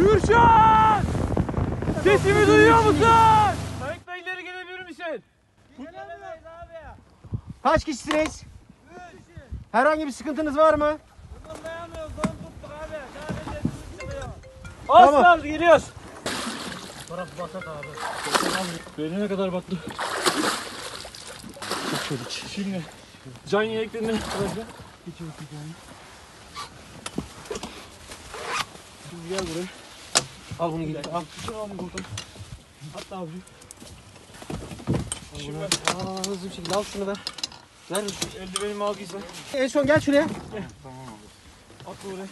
Kürşat! Sesimi duyuyor musun? Kayıkla ileri gelebilir misin? Gelemeyiz abi. Kaç kişisiniz? Herhangi bir sıkıntınız var mı? Kımıldayamıyoruz. Don tuttuk abi. Sadece sesimiz çıkıyor. Az Tamam. kaldı geliyoruz. Taraf batak abi. Beline kadar battı. Şimdi can yeleklerini arkadaşlar. Geçin bakayım. Şimdi gel buraya. Al bunu gel. Al. Şunu al buradan. Hatta abi. Şimdi Aa, hızlı bir şekilde al şunu da. Ver. eldivenimi al giysen. En son gel şuraya. At buraya.